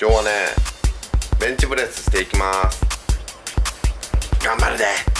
今日はねベンチプレスしていきます。頑張るで。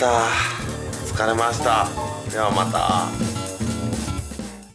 った。疲れました。ではまた。